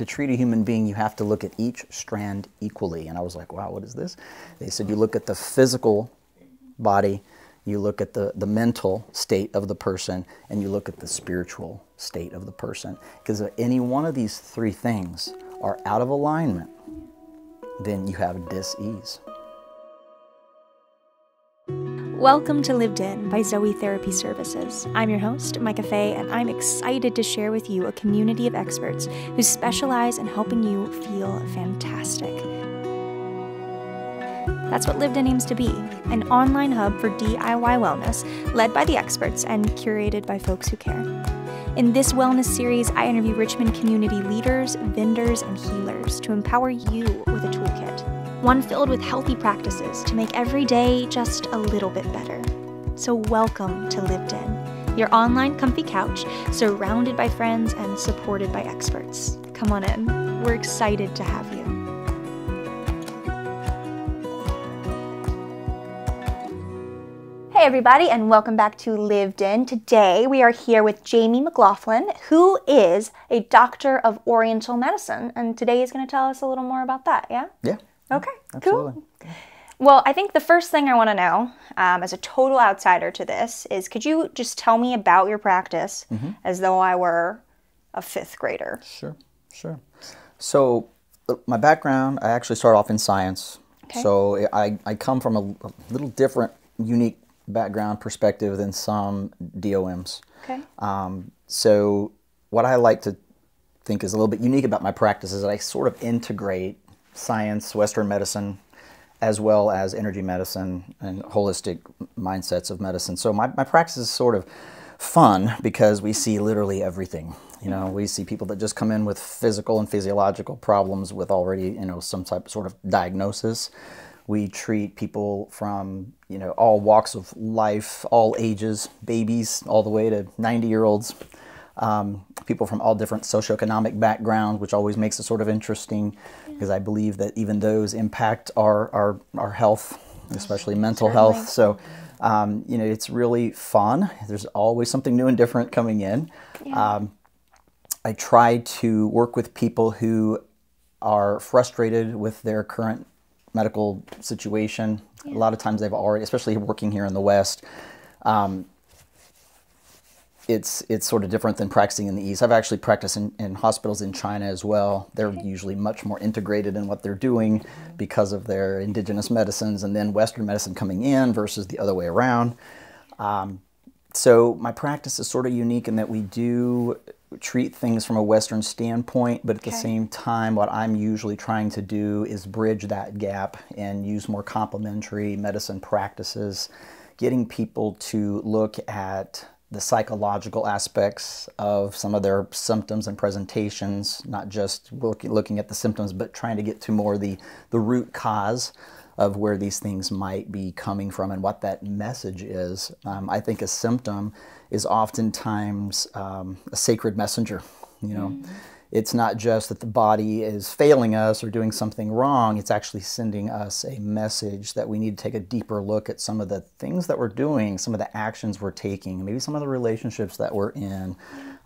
to treat a human being, you have to look at each strand equally. And I was like, wow, what is this? They said you look at the physical body, you look at the, the mental state of the person, and you look at the spiritual state of the person. Because if any one of these three things are out of alignment, then you have dis-ease. Welcome to LivDen by Zoe Therapy Services. I'm your host, Micah Fay, and I'm excited to share with you a community of experts who specialize in helping you feel fantastic. That's what LivDen aims to be an online hub for DIY wellness, led by the experts and curated by folks who care. In this wellness series, I interview Richmond community leaders, vendors, and healers to empower you with a one filled with healthy practices to make every day just a little bit better. So, welcome to LivDen, your online comfy couch surrounded by friends and supported by experts. Come on in, we're excited to have you. Hey, everybody, and welcome back to LivDen. Today we are here with Jamie McLaughlin, who is a doctor of Oriental medicine, and today he's going to tell us a little more about that, yeah? Yeah. Okay, Absolutely. cool. Well, I think the first thing I want to know, um, as a total outsider to this, is could you just tell me about your practice Mm-hmm. as though I were a fifth grader? Sure, sure. So, uh, my background, I actually start off in science. Okay. So, I, I come from a, a little different, unique background perspective than some DOMs. Okay. Um, so, what I like to think is a little bit unique about my practice is that I sort of integrate science, Western medicine, as well as energy medicine and holistic mindsets of medicine. So, my, my practice is sort of fun because we see literally everything. You know, we see people that just come in with physical and physiological problems with already, you know, some type sort of diagnosis. We treat people from, you know, all walks of life, all ages, babies, all the way to 90 year olds, um, people from all different socioeconomic backgrounds, which always makes it sort of interesting because I believe that even those impact our, our, our health, especially mental health. So, um, you know, it's really fun. There's always something new and different coming in. Um, I try to work with people who are frustrated with their current medical situation. A lot of times they've already, especially working here in the West, um, it's it's sort of different than practicing in the East. I've actually practiced in, in hospitals in China as well. They're usually much more integrated in what they're doing because of their indigenous medicines, and then Western medicine coming in versus the other way around. Um, so my practice is sort of unique in that we do treat things from a Western standpoint, but at the same time, what I'm usually trying to do is bridge that gap and use more complementary medicine practices, getting people to look at the psychological aspects of some of their symptoms and presentations, not just looking at the symptoms, but trying to get to more the, the root cause of where these things might be coming from and what that message is. Um, I think a symptom is oftentimes um, a sacred messenger. You know, it's not just that the body is failing us or doing something wrong. It's actually sending us a message that we need to take a deeper look at some of the things that we're doing, some of the actions we're taking, maybe some of the relationships that we're in.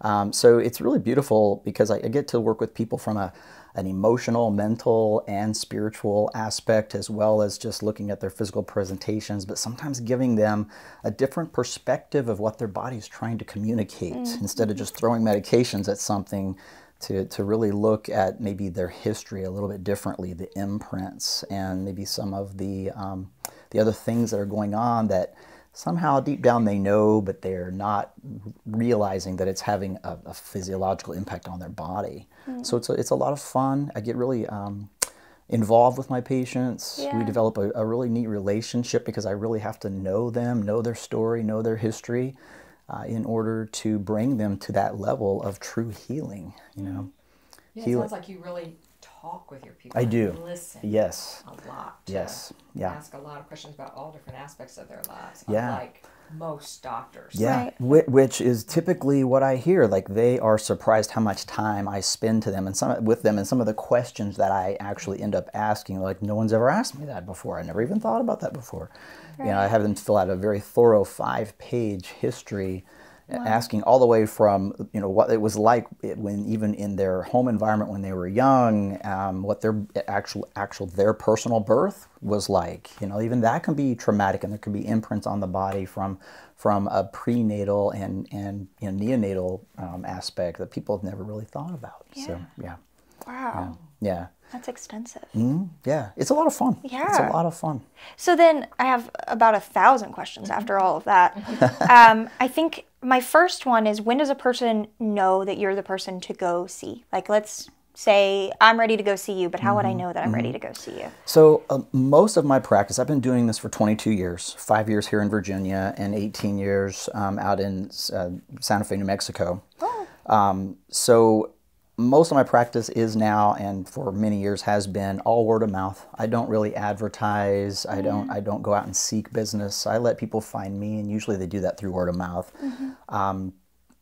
Um, so it's really beautiful because I, I get to work with people from a an emotional, mental, and spiritual aspect, as well as just looking at their physical presentations, but sometimes giving them a different perspective of what their body is trying to communicate instead of just throwing medications at something. To, to really look at maybe their history a little bit differently, the imprints, and maybe some of the um, the other things that are going on that somehow deep down they know, but they're not realizing that it's having a, a physiological impact on their body. So it's a, it's a lot of fun. I get really um, involved with my patients. We develop a, a really neat relationship because I really have to know them, know their story, know their history, uh, in order to bring them to that level of true healing. You know. Yeah, it Heal- sounds like you really talk with your people. I and do. Listen. Yes. A lot. to Yes. Yeah. Ask a lot of questions about all different aspects of their lives. Yeah. Unlike most doctors. Yeah, Right. whi- which is typically what I hear. Like they are surprised how much time I spend to them and some with them, and some of the questions that I actually end up asking. Like no one's ever asked me that before. I never even thought about that before. Right. You know, I have them fill out a very thorough five-page history, asking all the way from you know what it was like when even in their home environment when they were young, um, what their actual actual their personal birth was like. You know, even that can be traumatic, and there can be imprints on the body from from a prenatal and and you know, neonatal um, aspect that people have never really thought about. So yeah, Wow. yeah. That's extensive. Mm, yeah, it's a lot of fun. Yeah, It's a lot of fun. So then I have about a thousand questions after all of that. um, I think my first one is when does a person know that you're the person to go see? Like, let's say I'm ready to go see you, but how would I know that I'm ready to go see you? So um, most of my practice, I've been doing this for 22 years, five years here in Virginia and 18 years um, out in uh, Santa Fe, New Mexico. Um, so most of my practice is now, and for many years has been, all word of mouth. I don't really advertise. I don't. Mm-hmm. I don't go out and seek business. I let people find me, and usually they do that through word of mouth. Mm-hmm. Um,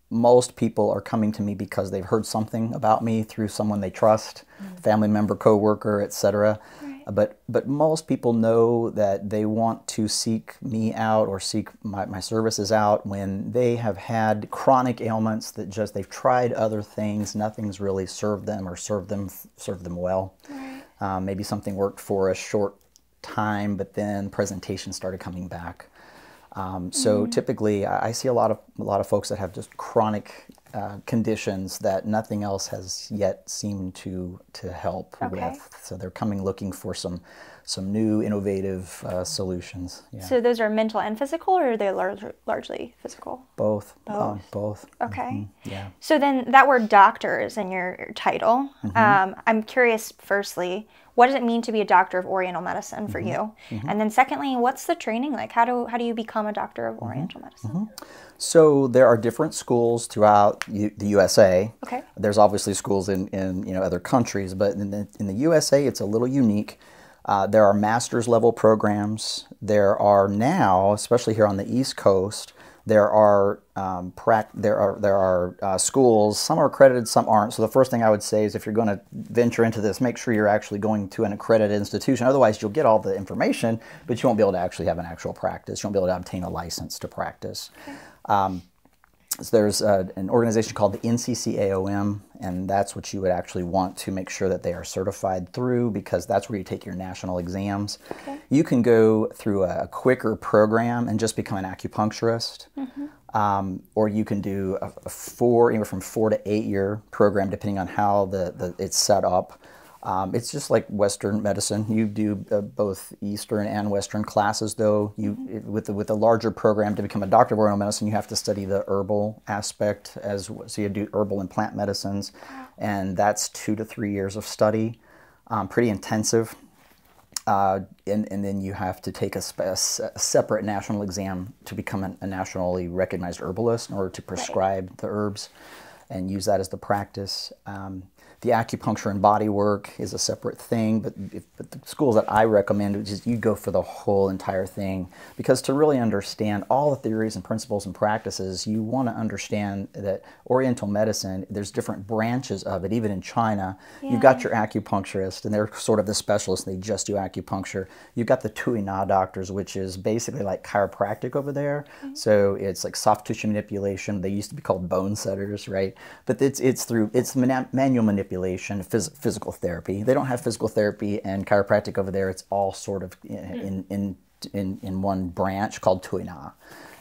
most people are coming to me because they've heard something about me through someone they trust, mm-hmm. family member, coworker, etc. But but most people know that they want to seek me out or seek my, my services out when they have had chronic ailments that just they've tried other things, nothing's really served them or served them served them well. Um, maybe something worked for a short time, but then presentation started coming back. Um, so typically, I, I see a lot of a lot of folks that have just chronic uh, conditions that nothing else has yet seemed to to help Okay. with. So they're coming looking for some some new innovative uh, solutions. Yeah, So those are mental and physical, or are they large, largely physical? both, uh, both. Okay. Yeah. So then that word doctor is in your title. Mm-hmm. Um, I'm curious, firstly, what does it mean to be a doctor of Oriental medicine for you? Mm-hmm. And then secondly, what's the training like? How do how do you become a doctor Mm-hmm. of Oriental medicine? So there are different schools throughout U- the USA. Okay. There's obviously schools in, in you know other countries, but in the, in the USA it's a little unique. Uh, there are master's level programs. There are now, especially here on the East Coast, there are um, prac- there are there are uh, schools. Some are accredited, some aren't. So the first thing I would say is, if you're going to venture into this, make sure you're actually going to an accredited institution. Otherwise, you'll get all the information, but you won't be able to actually have an actual practice. You won't be able to obtain a license to practice. Um, so there's uh, an organization called the NCCAOM, and that's what you would actually want to make sure that they are certified through because that's where you take your national exams. You can go through a, quicker program and just become an acupuncturist, um, or you can do a, a four, anywhere from four to eight year program, depending on how the, the it's set up. Um, it's just like Western medicine. You do uh, both Eastern and Western classes, though. You it- with the, with a larger program to become a doctor of Oriental medicine, you have to study the herbal aspect as so you do herbal and plant medicines, and that's two to three years of study, um, pretty intensive. Uh, and, and then you have to take a, a a separate national exam to become an, a nationally recognized herbalist in order to prescribe the herbs and use that as the practice. Um, the acupuncture and body work is a separate thing, but, if, but the schools that I recommend is just you go for the whole entire thing because to really understand all the theories and principles and practices, you want to understand that Oriental medicine, there's different branches of it. Even in China, yeah. you've got your acupuncturist, and they're sort of the specialists. They just do acupuncture. You've got the Tui Na doctors, which is basically like chiropractic over there. Mm-hmm. So it's like soft tissue manipulation. They used to be called bone setters, right? But it's it's through it's manual manipulation, phys- physical therapy. They don't have physical therapy and chiropractic over there. It's all sort of in in in, in, in one branch called Tui Na.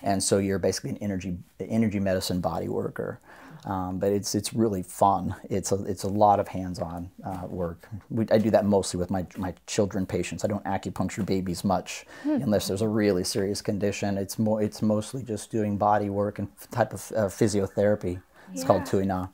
And so you're basically an energy energy medicine body worker. Um, but it's it's really fun. It's a it's a lot of hands-on uh, work. We, I do that mostly with my my children patients. I don't acupuncture babies much unless there's a really serious condition. It's more it's mostly just doing body work and type of uh, physiotherapy. It's called Tui Na.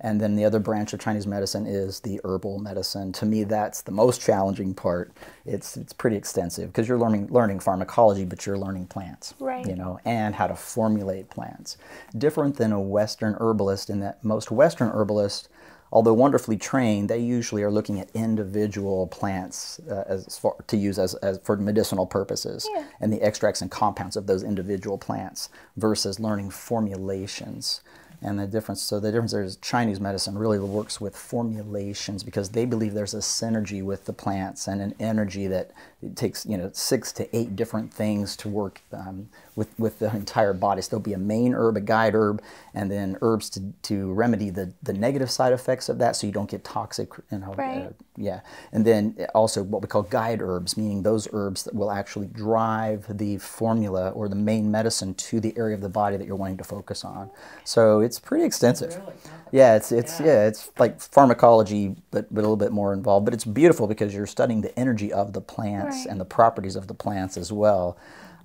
And then the other branch of Chinese medicine is the herbal medicine. To me, that's the most challenging part. It's it's pretty extensive because you're learning learning pharmacology, but you're learning plants, Right. You know, and how to formulate plants. Different than a Western herbalist in that most Western herbalists, although wonderfully trained, they usually are looking at individual plants uh, as far, to use as, as for medicinal purposes Yeah. and the extracts and compounds of those individual plants versus learning formulations. And the difference, so the difference is Chinese medicine really works with formulations because they believe there's a synergy with the plants and an energy that it takes you know six to eight different things to work um, with with the entire body. So there'll be a main herb, a guide herb, and then herbs to, to remedy the the negative side effects of that, so you don't get toxic. You know, Right. uh, yeah, and then also what we call guide herbs, meaning those herbs that will actually drive the formula or the main medicine to the area of the body that you're wanting to focus on. So it's pretty extensive. Really? Yeah, it's it's Yeah. yeah. it's like pharmacology, but, but a little bit more involved. But it's beautiful because you're studying the energy of the plants Right. and the properties of the plants as well.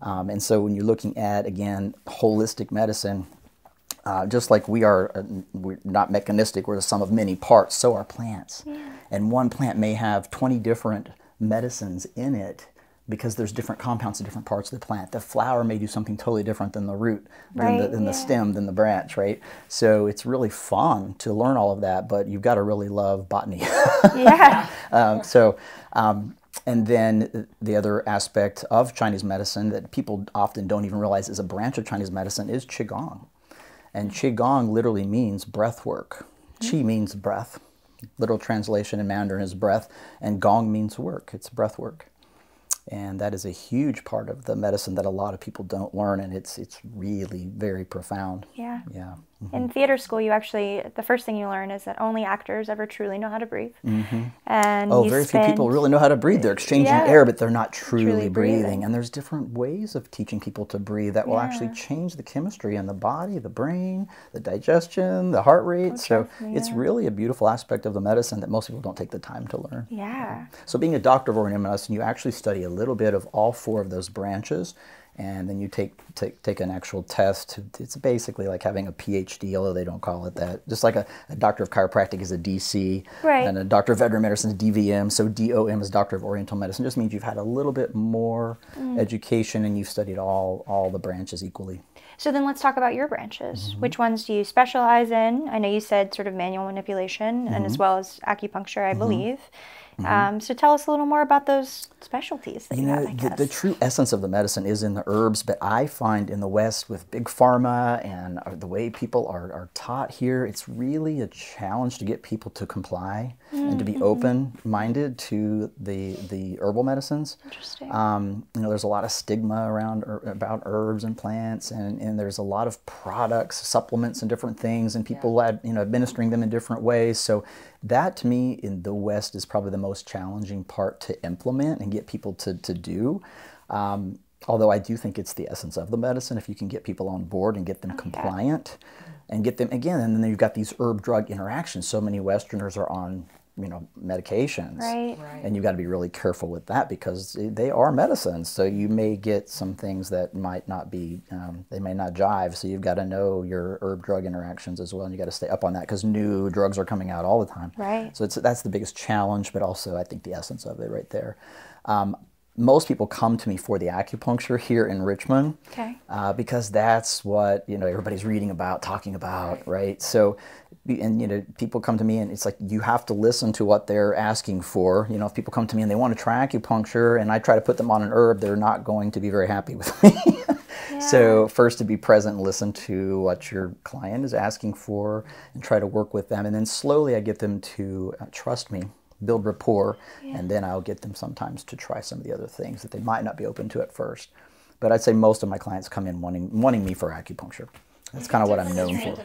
Um, and so when you're looking at again holistic medicine, uh, just like we are, uh, we're not mechanistic. We're the sum of many parts. So are plants. And one plant may have 20 different medicines in it because there's different compounds in different parts of the plant. The flower may do something totally different than the root, than, the, Right, than the stem, than the branch, right? So it's really fun to learn all of that, but you've got to really love botany. Yeah. Um, so, um, and then the other aspect of Chinese medicine that people often don't even realize is a branch of Chinese medicine is Qigong. And Qigong literally means breath work. Qi means breath. Literal translation in Mandarin is breath, and Gong means work. It's breath work. And that is a huge part of the medicine that a lot of people don't learn, and it's it's really very profound. Yeah. Yeah. In mm-hmm. theater school, you actually the first thing you learn is that only actors ever truly know how to breathe. Mm-hmm. And Oh, very few people really know how to breathe. They're exchanging Yeah. air, but they're not truly, Truly breathing. breathing. And there's different ways of teaching people to breathe that will actually change the chemistry in the body, the brain, the digestion, the heart rate. Oh, so trust me, it's really a beautiful aspect of the medicine that most people don't take the time to learn. Yeah. So, being a doctor of Oriental medicine, you actually study a little bit of all four of those branches, and then you take take, take an actual test. It's basically like having a PhD, although they don't call it that. Just like a, a doctor of chiropractic is a DC, Right. and a doctor of veterinary medicine is DVM. So, DOM is Doctor of Oriental Medicine. Just means you've had a little bit more Mm. education and you've studied all all the branches equally. So then let's talk about your branches. Mm-hmm. Which ones do you specialize in? I know you said sort of manual manipulation and Mm-hmm. as well as acupuncture, I believe. Um, so tell us a little more about those specialties that you, You know, have, the, the true essence of the medicine is in the herbs, but I find in the West with big pharma and uh, the way people are, are taught here, it's really a challenge to get people to comply and to be Mm-hmm. open minded to the, the herbal medicines. Interesting. Um, you know, there's a lot of stigma around er, about herbs and plants, and, and there's a lot of products, supplements, and different things, and people ad, you know administering them in different ways. So that to me in the West is probably the most challenging part to implement and get people to to do. Um, although I do think it's the essence of the medicine if you can get people on board and get them compliant and get them again and then you've got these herb drug interactions so many westerners are on you know medications Right. Right. and you've got to be really careful with that because they are medicines. So you may get some things that might not be, um, they may not jive. So you've got to know your herb drug interactions as well, and you got to stay up on that because new drugs are coming out all the time. Right. So it's that's the biggest challenge, but also I think the essence of it right there. Um, most people come to me for the acupuncture here in Richmond Okay. uh, because that's what you know everybody's reading about, talking about, right? So, and you know, people come to me and it's like you have to listen to what they're asking for. You know, if people come to me and they want to try acupuncture, and I try to put them on an herb, they're not going to be very happy with me. So first to be present and listen to what your client is asking for and try to work with them and then slowly I get them to uh, trust me, build rapport and then I'll get them sometimes to try some of the other things that they might not be open to at first. But I'd say most of my clients come in wanting wanting me for acupuncture. That's kind of what I'm known for.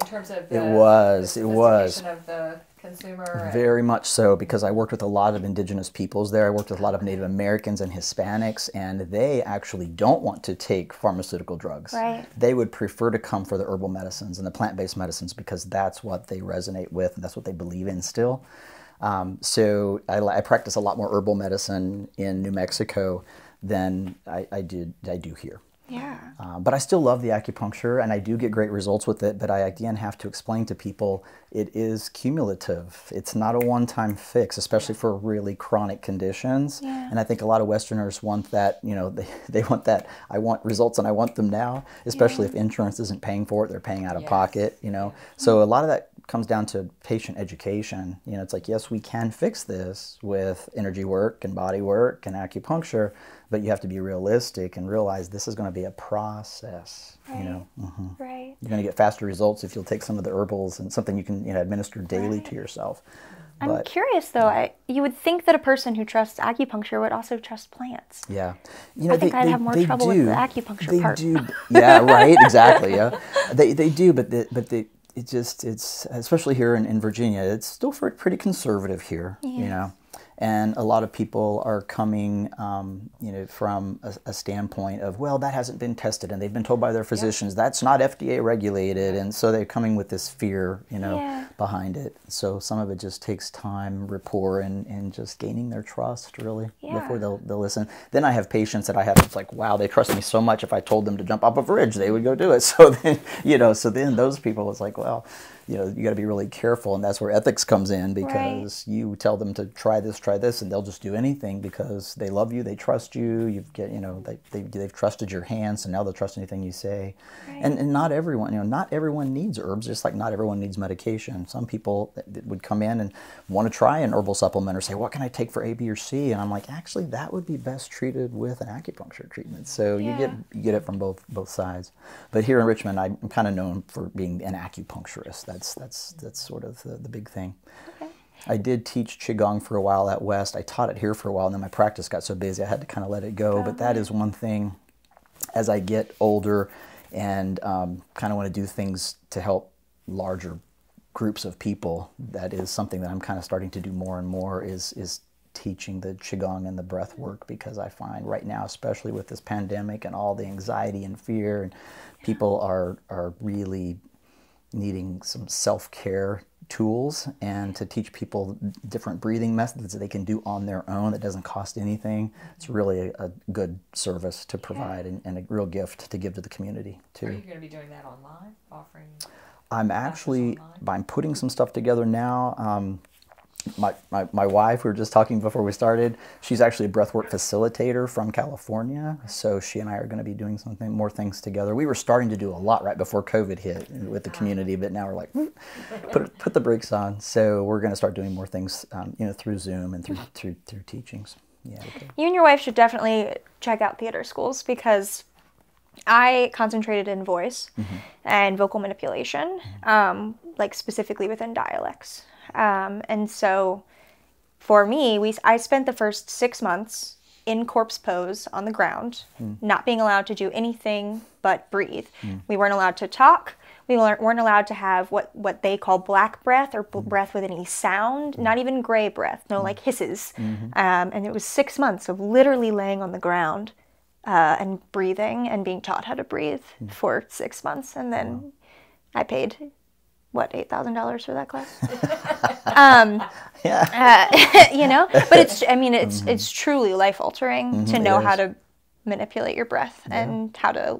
In terms of It the, was, the it was. of the consumer. Very much so, because I worked with a lot of indigenous peoples there. I worked with a lot of Native Americans and Hispanics, and they actually don't want to take pharmaceutical drugs. Right. They would prefer to come for the herbal medicines and the plant based medicines because that's what they resonate with and that's what they believe in still. Um, so I, I practice a lot more herbal medicine in New Mexico than I, I did I do here. Yeah. Uh, but I still love the acupuncture and I do get great results with it. But I again have to explain to people it is cumulative. It's not a one time fix, especially for really chronic conditions. Yeah. And I think a lot of Westerners want that, you know, they, they want that. I want results and I want them now, especially if insurance isn't paying for it, they're paying out of Yes. pocket, you know. So a lot of that comes down to patient education. You know, it's like, yes, we can fix this with energy work and body work and acupuncture, but you have to be realistic and realize this is going to be a process. You know, Mhm. Right. you're going to get faster results if you'll take some of the herbals and something you can you know administer daily to yourself. I'm but curious though. I, you would think that a person who trusts acupuncture would also trust plants. yeah, you I think I'd have more trouble with the acupuncture they part. do. Yeah, right. Exactly. Yeah, they they do, but the, but they it just it's especially here in, in Virginia, it's still for pretty conservative here. You know. And a lot of people are coming, um, you know, from a, a standpoint of, well, that hasn't been tested, and they've been told by their physicians that's not FDA regulated, and so they're coming with this fear, you know, Yeah. behind it. So some of it just takes time, rapport, and, and just gaining their trust, really, Yeah. before they'll, they'll listen. Then I have patients that I have, it's like, wow, they trust me so much. If I told them to jump off a bridge, they would go do it. So then, you know, so then those people, it's like, well, you know, you got to be really careful, and that's where ethics comes in because you tell them to try this, try this, and they'll just do anything because they love you, they trust you. You've get, you know, they, they they've trusted your hands, and now they'll trust anything you say. And and not everyone, you know, not everyone needs herbs, just like not everyone needs medication. Some people that- that would come in and want to try an herbal supplement or say, what can I take for A, B, or C? And I'm like, actually, that would be best treated with an acupuncture treatment. So you get you get it from both both sides. But here in Richmond, I'm kind of known for being an acupuncturist. That's that's that's sort of the, the big thing. Okay. I did teach qigong for a while at West. I taught it here for a while, and then my practice got so busy I had to kind of let it go. But that is one thing. As I get older, and um, kind of want to do things to help larger groups of people, that is something that I'm kind of starting to do more and more. Is is teaching the qigong and the breath work because I find right now, especially with this pandemic and all the anxiety and fear, and people are are really needing some self-care tools and to teach people different breathing methods that they can do on their own that doesn't cost anything. It's really a, good service to provide and, and a real gift to give to the community Are you too going to be doing that online, offering? i'm actually i'm putting some stuff together now. Um, my, my, my wife, we were just talking before we started, she's actually a breathwork facilitator from California. So she and I are going to be doing something more things together. We were starting to do a lot right before COVID hit with the community, but now we're like, "Hmm, put, put the brakes on. So we're going to start doing more things, um, you know, through Zoom and through, through, through teachings. Yeah. okay. You and your wife should definitely check out theater schools because I concentrated in voice and vocal manipulation, um, like specifically within dialects. Um, and so for me, we I spent the first six months in corpse pose on the ground, hmm. not being allowed to do anything but breathe. Hmm. We weren't allowed to talk. We weren't allowed to have what, what they call black breath or b- hmm. breath with any sound, not even gray breath, no like hisses. Mm-hmm. Um, and it was six months of literally laying on the ground uh, and breathing and being taught how to breathe for six months. And then I paid, what, $8,000 for that class? Yeah. uh, you know but it's i mean it's it's truly life altering to know Mm-hmm. how to manipulate your breath and how to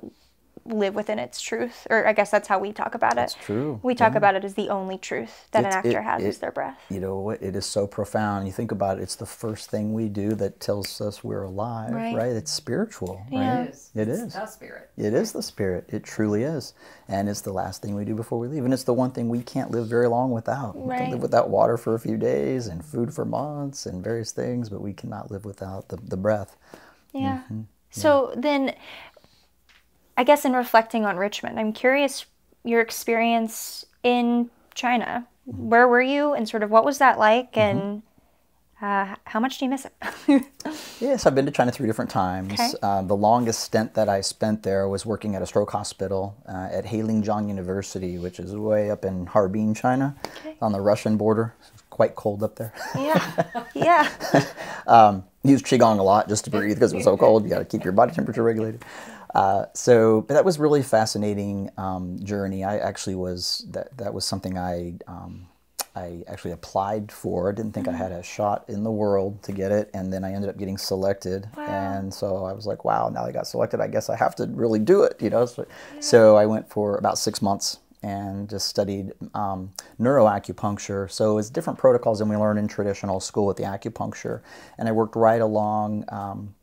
live within its truth or i guess that's how we talk about it That's true, we talk yeah. about it as the only truth that an actor it- has is their breath You know what? It is so profound. You think about it, it's the first thing we do that tells us we're alive, Right. right? It's spiritual, Yeah. right? It is. It It's is. The spirit. It is the spirit. It truly is. And it's the last thing we do before we leave. And it's the one thing we can't live very long without. We Right. can live without water for a few days and food for months and various things, but we cannot live without the, the breath. yeah Mm-hmm. so then i guess in reflecting on richmond i'm curious your experience in china Mm-hmm. where were you and sort of what was that like and uh, how much do you miss it Yes, I've been to China three different times. Okay. Uh, the longest stint that I spent there was working at a stroke hospital uh, at Heilongjiang University, which is way up in Harbin, China, Okay. on the Russian border. It's quite cold up there. yeah yeah Use qigong a lot just to breathe because it was so cold. You got to keep your body temperature regulated. Uh, so, but that was really fascinating um, journey. I actually was that that was something I um, I actually applied for. I didn't think I had a shot in the world to get it, and then I ended up getting selected. Wow. And so I was like, wow, now I got selected. I guess I have to really do it, you know. So, so I went for about six months and just studied um, neuroacupuncture. So it's different protocols than we learn in traditional school with the acupuncture. And I worked right along um,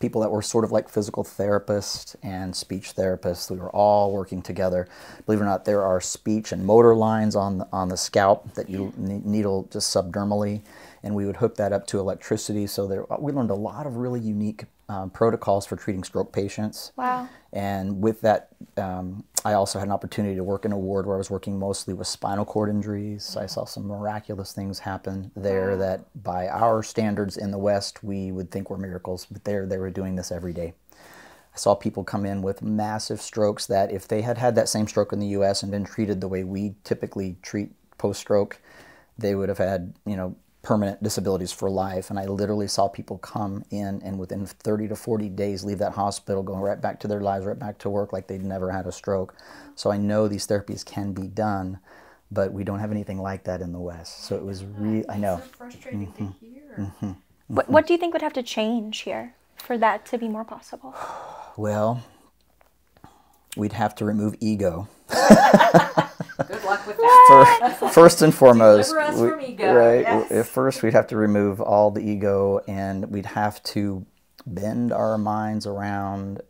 people that were sort of like physical therapists and speech therapists. We were all working together. Believe it or not, there are speech and motor lines on the, on the scalp that you ne- needle just subdermally, and we would hook that up to electricity. So there, we learned a lot of really unique um, protocols for treating stroke patients. Wow. And with that um, I also had an opportunity to work in a ward where I was working mostly with spinal cord injuries. So I saw some miraculous things happen there that, by our standards in the West, we would think were miracles. But there, they were doing this every day. I saw people come in with massive strokes that, if they had had that same stroke in the U.S. and been treated the way we typically treat post-stroke, they would have had, you know, permanent disabilities for life. And I literally saw people come in and within 30 to 40 days leave that hospital, going right back to their lives, right back to work like they'd never had a stroke. So I know these therapies can be done, but we don't have anything like that in the West. So it was really, I know. So frustrating to mm-hmm. hear. Mm-hmm. What, mm-hmm. what do you think would have to change here for that to be more possible? Well, we'd have to remove ego. Good luck with that. Fir- first and foremost, Deliver us we- from ego, right? yes. First, we'd have to remove all the ego, and we'd have to bend our minds around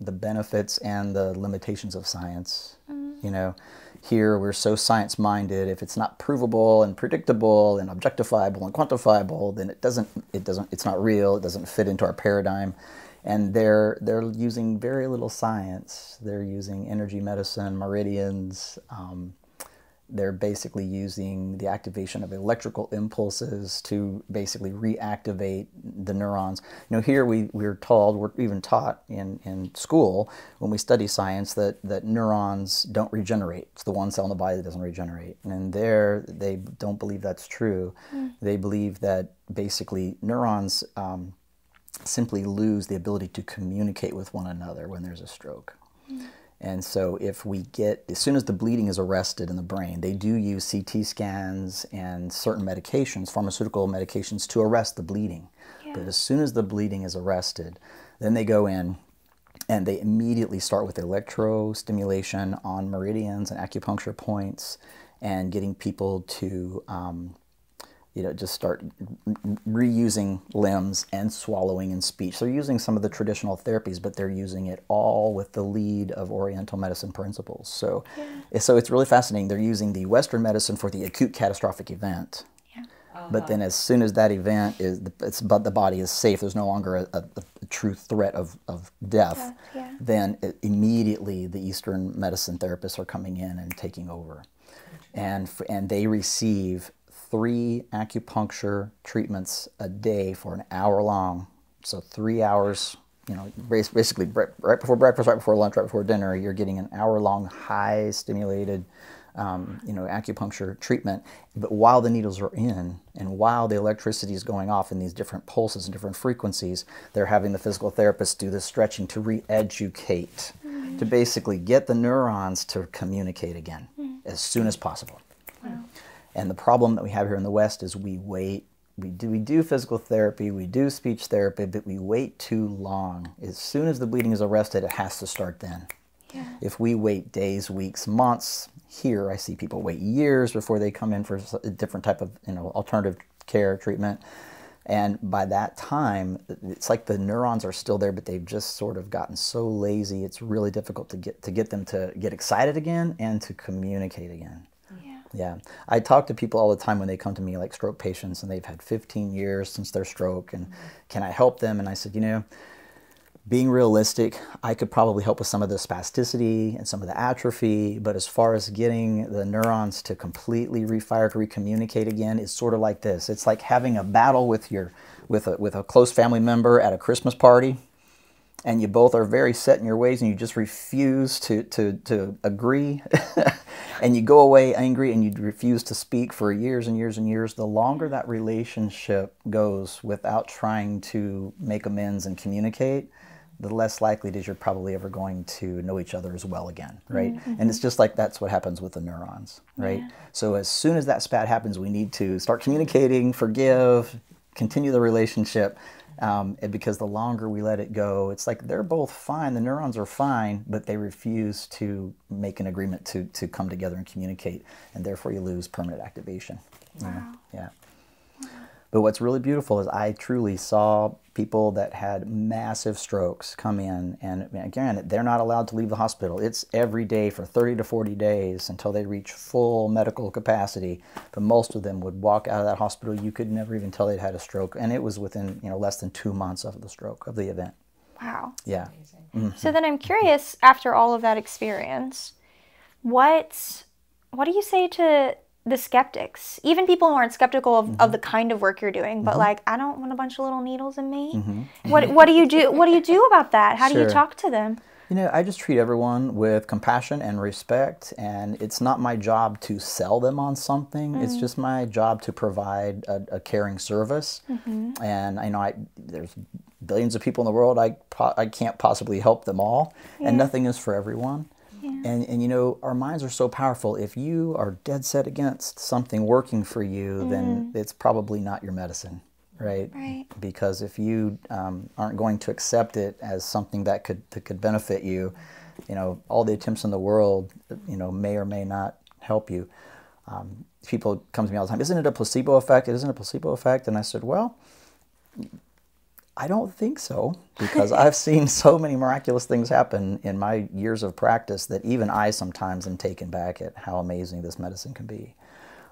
the benefits and the limitations of science. Mm-hmm. You know, here we're so science-minded. If it's not provable and predictable and objectifiable and quantifiable, then it doesn't. It doesn't. It's not real. It doesn't fit into our paradigm. And they're they're using very little science. They're using energy medicine, meridians. Um, they're basically using the activation of electrical impulses to basically reactivate the neurons. You know, here we, we're told, we're even taught in, in school when we study science that, that neurons don't regenerate. It's the one cell in the body that doesn't regenerate. And there, they don't believe that's true. They believe that basically neurons um, simply lose the ability to communicate with one another when there's a stroke. And so, if we get, as soon as the bleeding is arrested in the brain, they do use CT scans and certain medications, pharmaceutical medications, to arrest the bleeding. But as soon as the bleeding is arrested, then they go in and they immediately start with electrostimulation on meridians and acupuncture points and getting people to um, you know, just start re- reusing limbs and swallowing and speech. They're using some of the traditional therapies, but they're using it all with the lead of Oriental medicine principles. So, so it's really fascinating. They're using the Western medicine for the acute catastrophic event. But then, as soon as that event is, it's, but the body is safe. There's no longer a, a, a true threat of, of death. yeah. Then it, immediately the Eastern medicine therapists are coming in and taking over, and f- and they receive three acupuncture treatments a day for an hour long. So three hours. You know, basically right before breakfast, right before lunch, right before dinner, you're getting an hour long, high stimulated um, you know, acupuncture treatment. But while the needles are in and while the electricity is going off in these different pulses and different frequencies, they're having the physical therapist do this stretching to re educate, to basically get the neurons to communicate again as soon as possible. And the problem that we have here in the West is we wait. We do, we do physical therapy, we do speech therapy, but we wait too long. As soon as the bleeding is arrested, it has to start then. Yeah. If we wait days, weeks, months, here I see people wait years before they come in for a different type of you know alternative care treatment. And by that time, it's like the neurons are still there, but they've just sort of gotten so lazy. It's really difficult to get to get them to get excited again and to communicate again. Yeah. I talk to people all the time when they come to me, like stroke patients, and they've had 15 years since their stroke, and mm-hmm. can I help them? And I said, you know, being realistic, I could probably help with some of the spasticity and some of the atrophy, but as far as getting the neurons to completely refire, to recommunicate again, is sort of like this. It's like having a battle with your with a with a close family member at a Christmas party and you both are very set in your ways and you just refuse to, to, to agree and you go away angry and you refuse to speak for years and years and years the longer that relationship goes without trying to make amends and communicate the less likely it is you're probably ever going to know each other as well again right? Mm-hmm. And it's just like that's what happens with the neurons right? So as soon as that spat happens we need to start communicating forgive continue the relationship um, and because the longer we let it go, it's like they're both fine. The neurons are fine, but they refuse to make an agreement to, to come together and communicate, and therefore you lose permanent activation. you know? Yeah. But what's really beautiful is I truly saw people that had massive strokes come in, and again, they're not allowed to leave the hospital. It's every day for 30 to 40 days until they reach full medical capacity. But most of them would walk out of that hospital. You could never even tell they'd had a stroke, and it was within you know less than two months of the stroke of the event. Wow. Yeah. Mm-hmm. So then I'm curious, after all of that experience, what what do you say to the skeptics, even people who aren't skeptical of, Mm-hmm. of the kind of work you're doing, but like, I don't want a bunch of little needles in me. What what do you do? What do you do about that? How do you Mm-hmm. Talk to them? You know, I just treat everyone with compassion and respect, and it's not my job to sell them on something. It's just my job to provide a, a caring service. And I know I, there's billions of people in the world. I po- I can't possibly help them all, and nothing is for everyone. And and you know, our minds are so powerful. If you are dead set against something working for you, then it's probably not your medicine, right? Right. because if you um, aren't going to accept it as something that could that could benefit you, you know, all the attempts in the world, you know, may or may not help you. Um, people come to me all the time. Isn't it a placebo effect? Isn't it a placebo effect? And I said, well, I don't think so because I've seen so many miraculous things happen in my years of practice that even I sometimes am taken back at how amazing this medicine can be.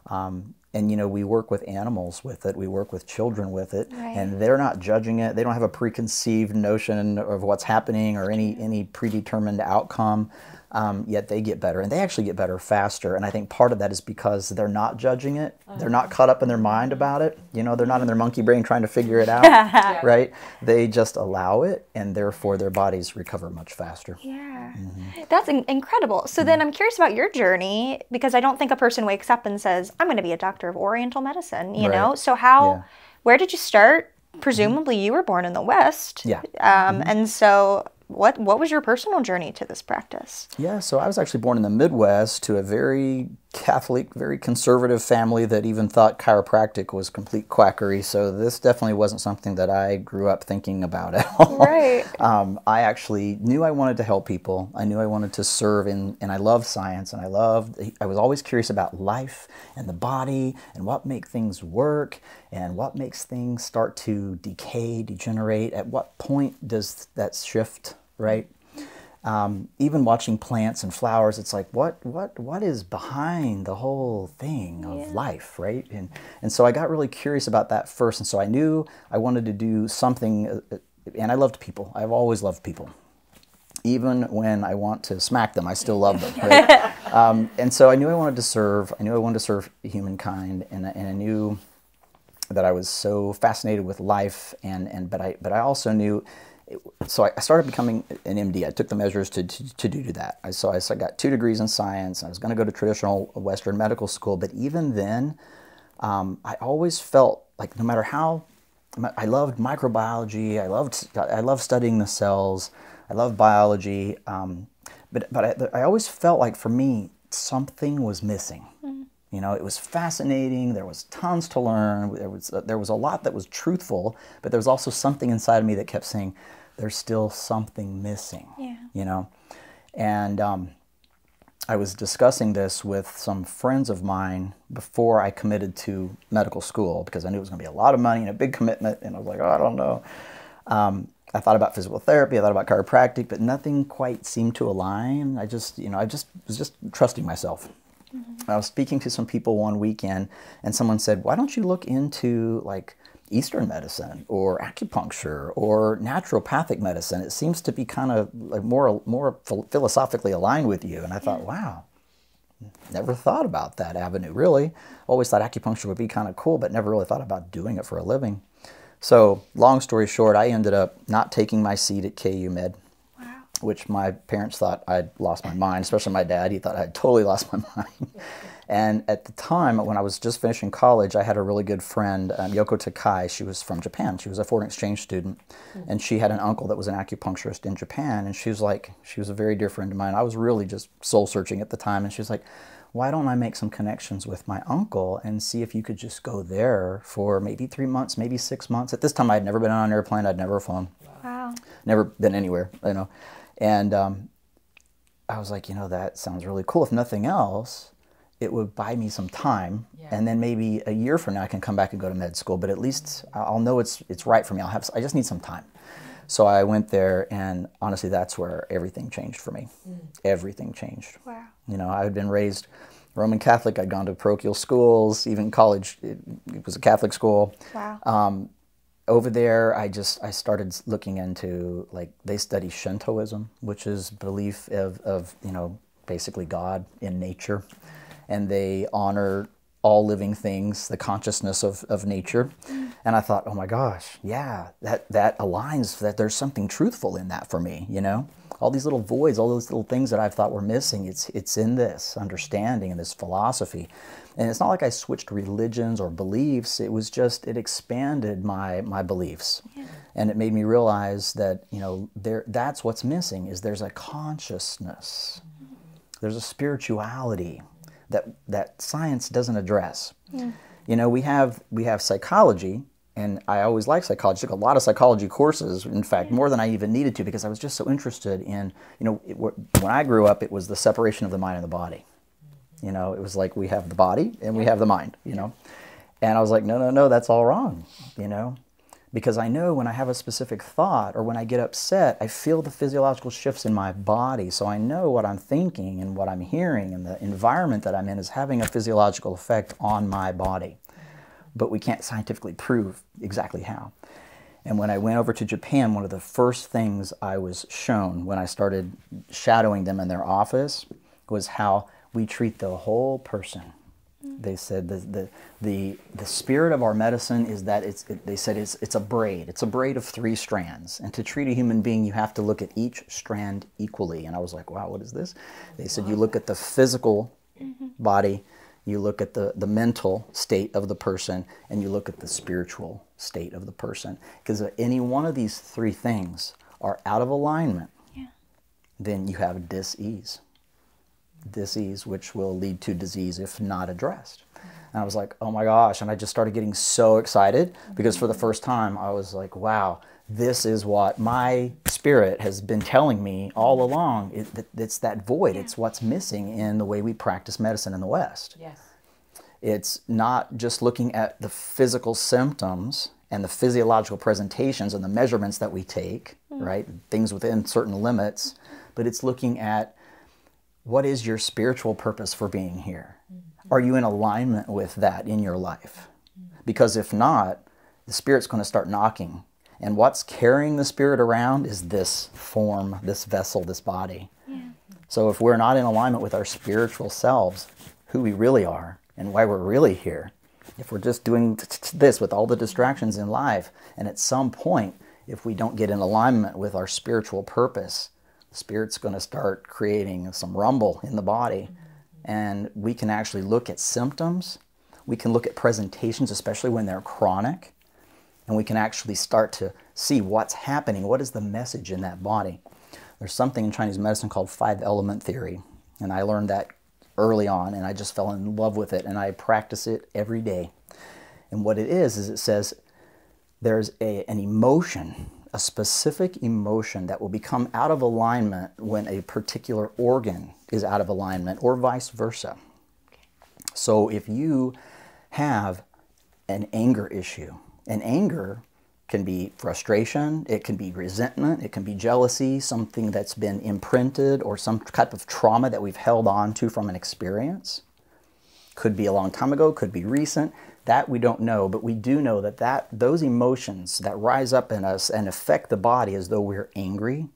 Um, and you know, we work with animals with it, we work with children with it, Right. and they're not judging it. They don't have a preconceived notion of what's happening or any any predetermined outcome. Um, yet they get better, and they actually get better faster. And I think part of that is because they're not judging it. They're not caught up in their mind about it. You know, they're not in their monkey brain trying to figure it out, right? They just allow it, and therefore their bodies recover much faster. Yeah. Mm-hmm. That's in- incredible. So then I'm curious about your journey because I don't think a person wakes up and says, I'm going to be a doctor of Oriental medicine, you Right. know? So, how, Yeah. where did you start? Presumably you were born in the West. Yeah. Um, And so, what, what was your personal journey to this practice? Yeah, so I was actually born in the Midwest to a very Catholic, very conservative family that even thought chiropractic was complete quackery. So this definitely wasn't something that I grew up thinking about at all. Right. Um, I actually knew I wanted to help people. I knew I wanted to serve, in, and I love science, and I loved. I was always curious about life and the body, and what make things work, and what makes things start to decay, degenerate. At what point does that shift, right? Um, even watching plants and flowers, it's like what what what is behind the whole thing of life, right? And and so I got really curious about that first, and so I knew I wanted to do something. uh, uh, And I loved people. I've always loved people. Even when I want to smack them, I still love them. Right? um, and so I knew I wanted to serve. I knew I wanted to serve humankind, and, I- and I knew that I was so fascinated with life, and, and but I but I also knew. So I started becoming an MD. I took the measures to, to, to do that. I, so I, so I got two degrees in science. I was going to go to traditional Western medical school, but even then, um, I always felt like no matter how I loved microbiology, I loved I loved studying the cells, I loved biology, um, but but I, I always felt like for me something was missing. You know, it was fascinating. There was tons to learn. There was there was a lot that was truthful, but there was also something inside of me that kept saying, "There's still something missing." Yeah. You know, and um, I was discussing this with some friends of mine before I committed to medical school because I knew it was going to be a lot of money and a big commitment, and I was like, oh, I don't know. Um, I thought about physical therapy, I thought about chiropractic, but nothing quite seemed to align. I just, you know, I just was just trusting myself. I was speaking to some people one weekend, and someone said, "Why don't you look into like Eastern medicine or acupuncture or naturopathic medicine? It seems to be kind of like more more philosophically aligned with you." And I thought, "Wow, never thought about that avenue. Really, always thought acupuncture would be kind of cool, but never really thought about doing it for a living." So, long story short, I ended up not taking my seat at KU Med. Which my parents thought I'd lost my mind, especially my dad. He thought I'd totally lost my mind. and at the time, when I was just finishing college, I had a really good friend, um, Yoko Takai. She was from Japan. She was a foreign exchange student. And she had an uncle that was an acupuncturist in Japan. And she was like, she was a very dear friend of mine. I was really just soul searching at the time. And she was like, why don't I make some connections with my uncle and see if you could just go there for maybe three months, maybe six months? At this time, I'd never been on an airplane, I'd never flown Wow. never been anywhere, you know. And um, I was like, you know, that sounds really cool. If nothing else, it would buy me some time, Yeah. and then maybe a year from now I can come back and go to med school. But at least I'll know it's it's right for me. I'll have I just need some time. So I went there, and honestly, that's where everything changed for me. Everything changed. Wow. You know, I had been raised Roman Catholic. I'd gone to parochial schools, even college. It, it was a Catholic school Wow. Um, over there, I just I started looking into like they study Shintoism, which is belief of, of you know basically God in nature, and they honor all living things, the consciousness of, of nature. And I thought, oh my gosh, yeah, that, that aligns, that there's something truthful in that for me, you know? All these little voids, all those little things that I thought were missing, it's, it's in this understanding and this philosophy. And it's not like I switched religions or beliefs, it was just, it expanded my, my beliefs. Yeah. And it made me realize that, you know, there, that's what's missing, is there's a consciousness, mm-hmm. there's a spirituality, that that science doesn't address. Yeah. You know, we have we have psychology, and I always liked psychology. I took a lot of psychology courses. In fact, more than I even needed to because I was just so interested in you know it, when I grew up, it was the separation of the mind and the body. You know, it was like we have the body and we have the mind. You know, and I was like, no, no, no, that's all wrong. You know, because I know when I have a specific thought or when I get upset, I feel the physiological shifts in my body. So I know what I'm thinking and what I'm hearing and the environment that I'm in is having a physiological effect on my body. But we can't scientifically prove exactly how. And when I went over to Japan, one of the first things I was shown when I started shadowing them in their office was how we treat the whole person they said the, the, the, the spirit of our medicine is that it's, it, they said it's, it's a braid. It's a braid of three strands. And to treat a human being, you have to look at each strand equally. And I was like, wow, what is this? They said you look at the physical mm-hmm. body, you look at the, the mental state of the person, and you look at the spiritual state of the person. Because if uh, any one of these three things are out of alignment, yeah. then you have dis-ease disease, which will lead to disease if not addressed. And I was like, oh my gosh. And I just started getting so excited because for the mm-hmm. first time, I was like, wow, this is what my spirit has been telling me all along. It, it's that void, yeah. it's what's missing in the way we practice medicine in the West. Yes. It's not just looking at the physical symptoms and the physiological presentations and the measurements that we take, mm. right? Things within certain limits, but it's looking at what is your spiritual purpose for being here? Are you in alignment with that in your life? Because if not, the spirit's going to start knocking. And what's carrying the spirit around is this form, this vessel, this body. Yeah. So if we're not in alignment with our spiritual selves, who we really are, and why we're really here, if we're just doing this with all the distractions in life, and at some point, if we don't get in alignment with our spiritual purpose, the spirit's going to start creating some rumble in the body. And we can actually look at symptoms. We can look at presentations, especially when they're chronic. And we can actually start to see what's happening. What is the message in that body? There's something in Chinese medicine called five element theory. And I learned that early on and I just fell in love with it and I practice it every day. And what it is, is it says there's a, an emotion a specific emotion that will become out of alignment when a particular organ is out of alignment, or vice versa. So if you have an anger issue, and anger can be frustration, it can be resentment, it can be jealousy, something that's been imprinted, or some type of trauma that we've held on to from an experience. Could be a long time ago, could be recent. That we don't know, but we do know that, that those emotions that rise up in us and affect the body as though we're angry.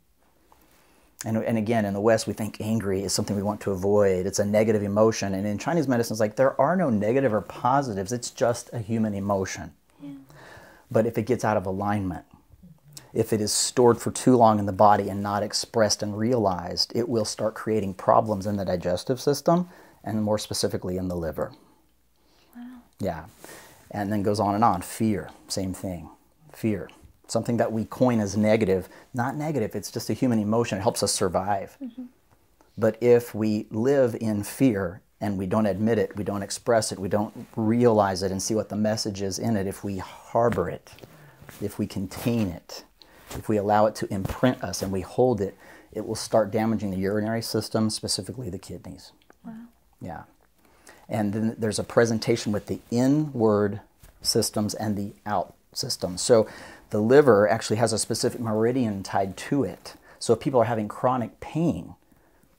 And, and again, in the West, we think angry is something we want to avoid. It's a negative emotion. And in Chinese medicine, it's like there are no negative or positives. It's just a human emotion. But if it gets out of alignment, if it is stored for too long in the body and not expressed and realized, it will start creating problems in the digestive system and more specifically in the liver. Wow. Yeah. And then goes on and on. Fear, same thing. Fear. Something that we coin as negative, not negative, it's just a human emotion. It helps us survive. Mm-hmm. But if we live in fear and we don't admit it, we don't express it, we don't realize it and see what the message is in it, if we harbor it, if we contain it, if we allow it to imprint us and we hold it, it will start damaging the urinary system, specifically the kidneys. Wow. Yeah. And then there's a presentation with the inward systems and the out systems. So the liver actually has a specific meridian tied to it. So if people are having chronic pain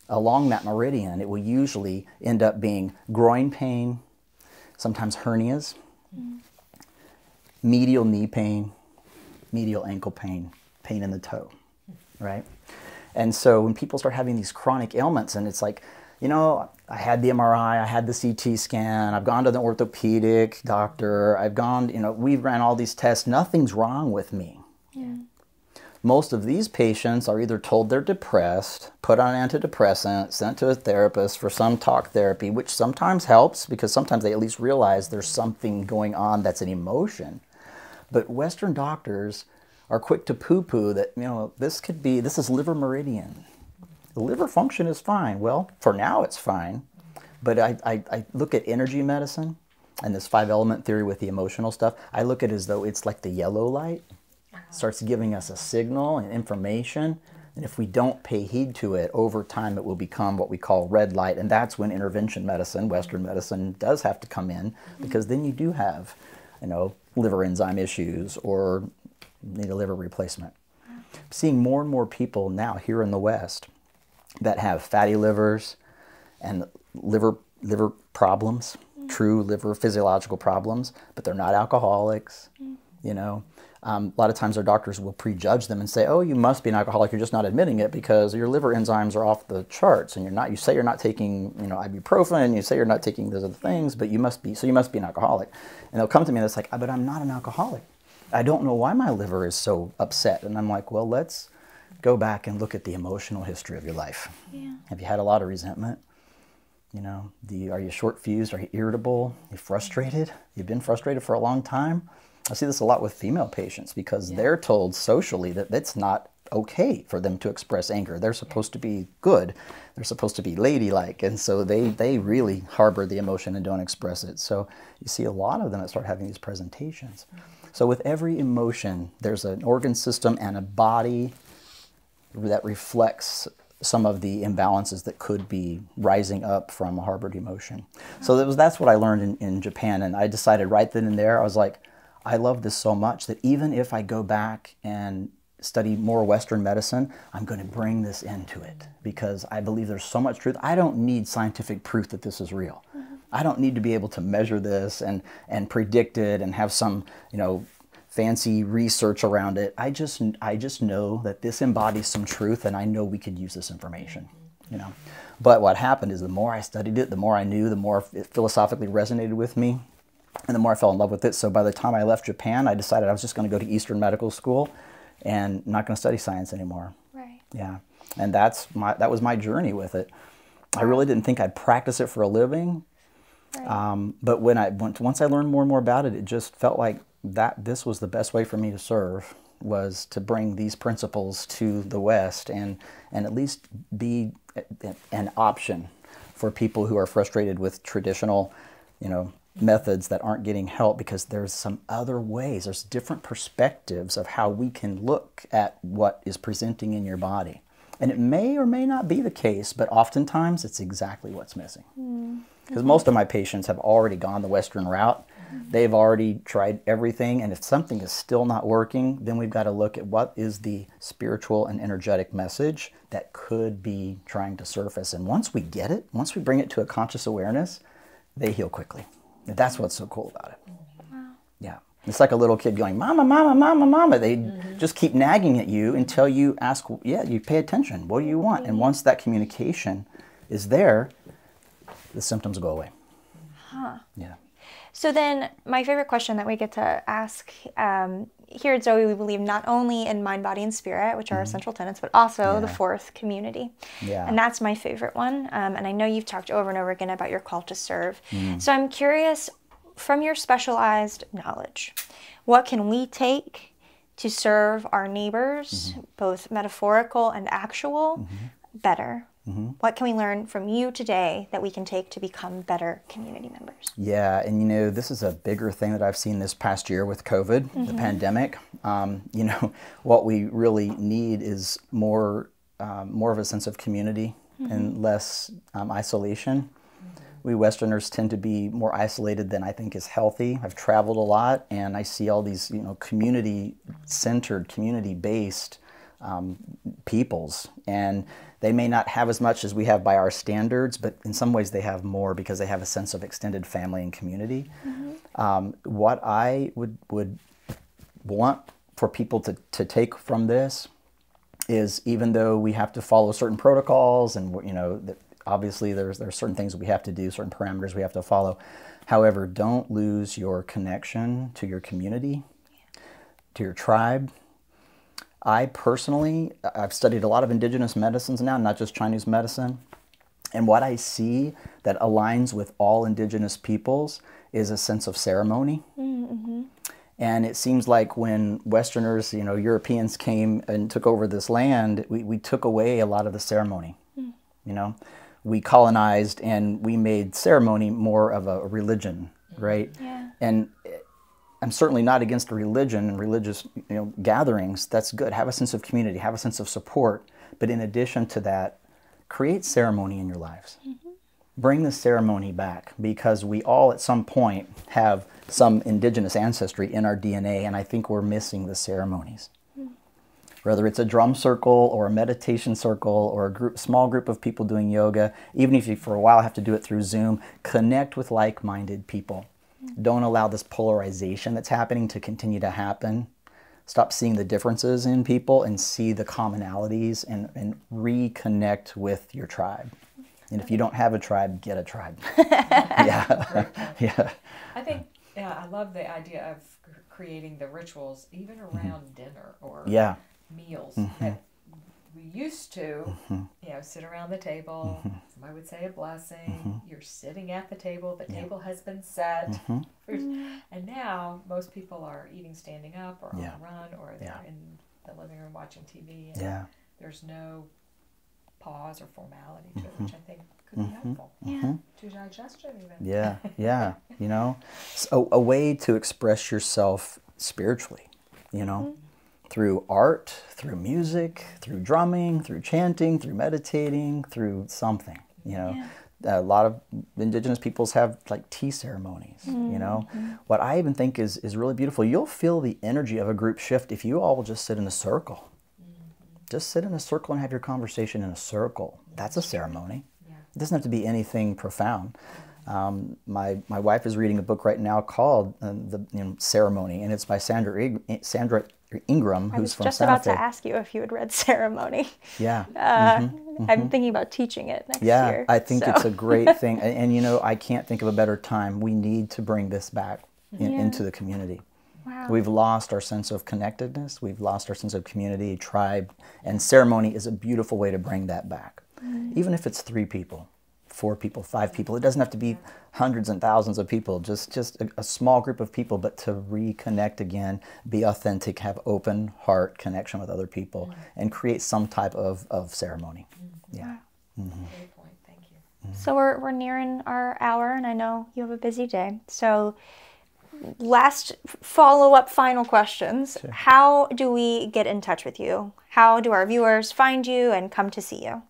along that meridian, it will usually end up being groin pain, sometimes hernias, mm. medial knee pain, medial ankle pain, pain in the toe, right? And so when people start having these chronic ailments, and it's like, you know, I had the MRI, I had the CT scan, I've gone to the orthopedic doctor, I've gone, you know, we've ran all these tests, nothing's wrong with me. Yeah. Most of these patients are either told they're depressed, put on antidepressant, sent to a therapist for some talk therapy, which sometimes helps because sometimes they at least realize there's something going on that's an emotion. But Western doctors are quick to poo poo that, you know, this could be, this is liver meridian. The liver function is fine. Well, for now it's fine. But I, I, I look at energy medicine and this five element theory with the emotional stuff. I look at it as though it's like the yellow light starts giving us a signal and information. And if we don't pay heed to it, over time it will become what we call red light. And that's when intervention medicine, Western medicine, does have to come in because then you do have, you know, liver enzyme issues or need a liver replacement. seeing more and more people now here in the West that have fatty livers and liver liver problems, mm-hmm. true liver physiological problems, but they're not alcoholics. Mm-hmm. You know, um, a lot of times our doctors will prejudge them and say, "Oh, you must be an alcoholic. You're just not admitting it because your liver enzymes are off the charts, and you're not. You say you're not taking, you know, ibuprofen. You say you're not taking those other things, but you must be. So you must be an alcoholic." And they'll come to me and it's like, "But I'm not an alcoholic. I don't know why my liver is so upset." And I'm like, "Well, let's go back and look at the emotional history of your life. Yeah. Have you had a lot of resentment? You know, do you, are you short fused? Are you irritable? Are you frustrated? You've been frustrated for a long time. I see this a lot with female patients because they're told socially that it's not okay for them to express anger. They're supposed to be good. They're supposed to be ladylike. And so they, they really harbor the emotion and don't express it. So you see a lot of them that start having these presentations. Mm-hmm. So with every emotion, there's an organ system and a body that reflects some of the imbalances that could be rising up from a harbored emotion. Uh-huh. So that was, that's what I learned in, in Japan. And I decided right then and there, I was like, I love this so much that even if I go back and study more Western medicine, I'm going to bring this into it because I believe there's so much truth. I don't need scientific proof that this is real. Mm-hmm. I don't need to be able to measure this and, and predict it and have some, you know, fancy research around it. I just I just know that this embodies some truth, and I know we could use this information. You know, but what happened is the more I studied it, the more I knew, the more it philosophically resonated with me, and the more I fell in love with it. So by the time I left Japan, I decided I was just going to go to Eastern Medical School, and not going to study science anymore. Right. Yeah, and that's my that was my journey with it. I really didn't think I'd practice it for a living, Right. um, but when I once once I learned more and more about it, it just felt like that this was the best way for me to serve was to bring these principles to the West and and at least be an option for people who are frustrated with traditional, you know, methods that aren't getting help because there's some other ways. There's different perspectives of how we can look at what is presenting in your body. And it may or may not be the case, but oftentimes it's exactly what's missing hmm. because most of my patients have already gone the Western route. Hmm. They've already tried everything, and if something is still not working, then we've got to look at what is the spiritual and energetic message that could be trying to surface. And once we get it, once we bring it to a conscious awareness, they heal quickly. And that's what's so cool about it. Mm-hmm. Yeah. It's like a little kid going, Mama, Mama, Mama, Mama. They mm-hmm. just keep nagging at you until you ask, Yeah, you pay attention. What do you want? And mm-hmm. once that communication is there, the symptoms go away. Huh. Yeah. So then, my favorite question that we get to ask um, here at Zoe, we believe not only in mind, body, and spirit, which are our mm-hmm. central tenets, but also the fourth community. Yeah. And that's my favorite one. Um, and I know you've talked over and over again about your call to serve. Mm-hmm. So I'm curious, from your specialized knowledge, what can we take to serve our neighbors, mm-hmm. both metaphorical and actual, better? What can we learn from you today that we can take to become better community members? Yeah, and you know, this is a bigger thing that I've seen this past year with COVID, the pandemic. Um, you know, what we really need is more, um, more of a sense of community and less um, isolation. We Westerners tend to be more isolated than I think is healthy. I've traveled a lot, and I see all these, you know, community-centered, community-based um, peoples, and they may not have as much as we have by our standards, but in some ways they have more because they have a sense of extended family and community. Um, what I would would want for people to, to take from this is even though we have to follow certain protocols and you know obviously there's there's certain things we have to do certain parameters we have to follow however don't lose your connection to your community to your tribe i personally i've studied a lot of indigenous medicines now not just chinese medicine and what i see that aligns with all indigenous peoples is a sense of ceremony mm-hmm. And it seems like when Westerners, you know, Europeans came and took over this land, we, we took away a lot of the ceremony. Mm. You know, we colonized and we made ceremony more of a religion, right? Yeah. And I'm certainly not against religion and religious, you know, gatherings. That's good. Have a sense of community, have a sense of support. But in addition to that, create ceremony in your lives. Mm-hmm bring the ceremony back because we all at some point have some indigenous ancestry in our DNA, and I think we're missing the ceremonies. Whether it's a drum circle or a meditation circle or a group, small group of people doing yoga, even if you for a while have to do it through Zoom, connect with like minded people. Don't allow this polarization that's happening to continue to happen. Stop seeing the differences in people and see the commonalities and, and reconnect with your tribe. And if you don't have a tribe, get a tribe. yeah. yeah. I think, yeah, I love the idea of creating the rituals even around mm-hmm. dinner or yeah. meals. Mm-hmm. We used to, mm-hmm. you know, sit around the table. Mm-hmm. Somebody would say a blessing. Mm-hmm. You're sitting at the table. The yeah. table has been set. And now most people are eating standing up or yeah. on the run or they're yeah. in the living room watching TV. yeah. There's no pause or formality to it, which I think could be helpful. Yeah. To digestion, even. Yeah, yeah. you know, so a way to express yourself spiritually, you know, through art, through music, through drumming, through chanting, through meditating, through something, you know. Yeah. A lot of indigenous peoples have like tea ceremonies, mm-hmm. you know. Mm-hmm. What I even think is, is really beautiful, you'll feel the energy of a group shift if you all will just sit in a circle just sit in a circle and have your conversation in a circle. That's a ceremony. Yeah. It doesn't have to be anything profound. Um, my, my wife is reading a book right now called uh, the you know, Ceremony, and it's by Sandra, Sandra Ingerman, who's from I was just about to ask you if you had read Ceremony. Yeah. Uh, mm-hmm, I'm mm-hmm. thinking about teaching it next yeah, year. Yeah, I think so. it's a great thing. and, and, you know, I can't think of a better time. We need to bring this back in, yeah. into the community. Wow. We've lost our sense of connectedness. We've lost our sense of community, tribe, and ceremony is a beautiful way to bring that back. Mm. Even if it's three people, four people, five people, it doesn't have to be hundreds and thousands of people. Just just a, a small group of people, but to reconnect again, be authentic, have open heart connection with other people, mm. and create some type of of ceremony. Mm. Yeah. Mm-hmm. Great point. Thank you. So we're we're nearing our hour, and I know you have a busy day. So last follow up final questions. Sure. How do we get in touch with you? How do our viewers find you and come to see you?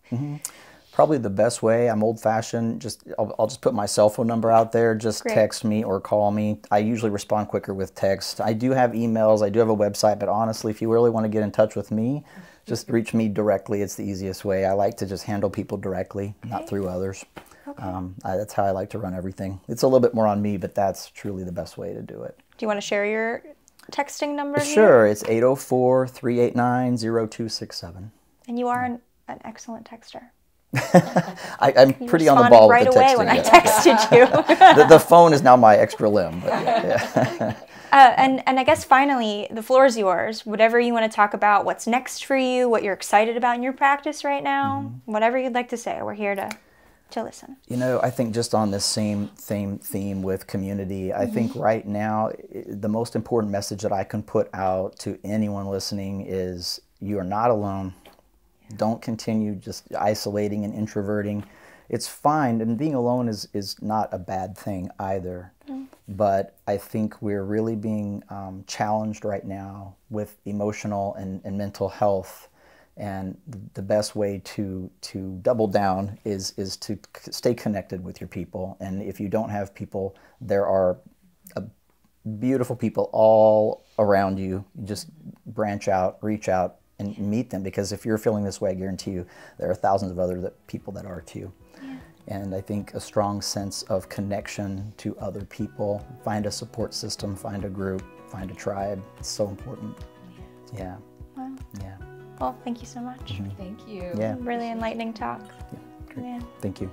Mm-hmm. Probably the best way. I'm old fashioned. Just I'll, I'll, just put my cell phone number out there. Just Great. text me or call me. I usually respond quicker with text. I do have emails. I do have a website. But honestly, if you really want to get in touch with me, just reach me directly. It's the easiest way. I like to just handle people directly, okay. not through others. Okay. Um, I, that's how I like to run everything. It's a little bit more on me, but that's truly the best way to do it. Do you want to share your texting number? Sure. Here? It's 804 389 0267. And you are an, an excellent texter. I, am pretty on the ball right with the texting. away when I texted you. the, the, phone is now my extra limb. Yeah. Uh, and and I guess finally, the floor is yours. Whatever you want to talk about, what's next for you, what you're excited about in your practice right now, mm-hmm. whatever you'd like to say, we're here to to listen. You know, I think just on this same theme theme with community, I mm-hmm. think right now the most important message that I can put out to anyone listening is you are not alone. Don't continue just isolating and introverting. It's fine, and being alone is is not a bad thing either. Mm. But I think we're really being um, challenged right now with emotional and, and mental health and the best way to to double down is is to stay connected with your people and if you don't have people there are beautiful people all around you just branch out reach out and meet them because if you're feeling this way i guarantee you there are thousands of other that, people that are too yeah. and i think a strong sense of connection to other people find a support system find a group find a tribe it's so important Yeah. Wow. Yeah. Well, thank you so much. Mm-hmm. Thank you. Yeah. Really enlightening talk. Great. Yeah. Thank you.